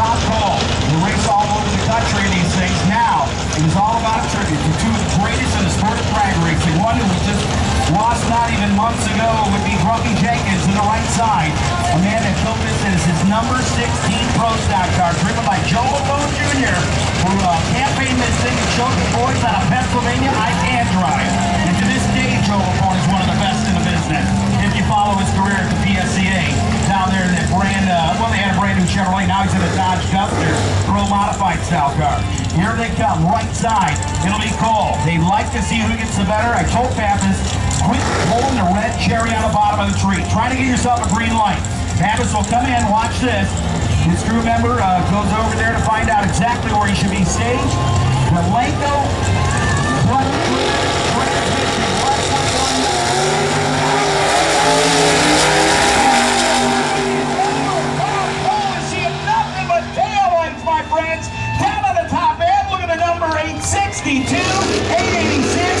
top goal. We race all over the country in these things. Now, it is all about a tribute to two of the greatest in the sport of drag racing. One who was just lost not even months ago would be Grumpy Jenkins on the right side. A man that built this as his number 16 Pro Stock car, driven by Joe Lepone Jr., who uh, campaigned this thing and showed the boys out of Pennsylvania I can drive. And to this day, Joe Lepone is one of the best in the business. If you follow his career at the PSCA, down there in that brand, uh, well, they had a brand new Chevrolet, now he's in a Dodge Duster, style car. Here they come, right side. It'll be Cole. They like to see who gets the better. I told Pappas, quit holding the red cherry on the bottom of the tree. Try to get yourself a green light. Pappas will come in, watch this. His crew member uh, goes over there to find out exactly where he should be staged. The Lenco 62, 886.